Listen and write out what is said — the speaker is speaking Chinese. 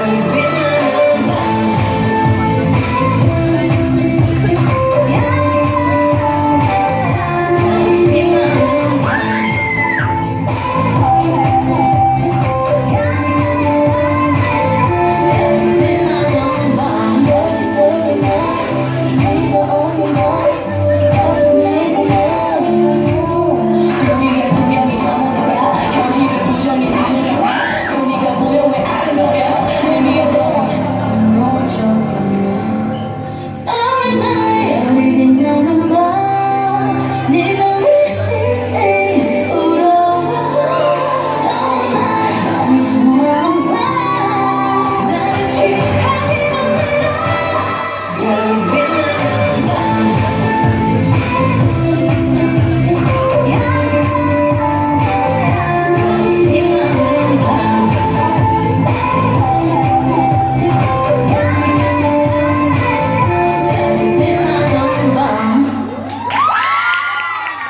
改变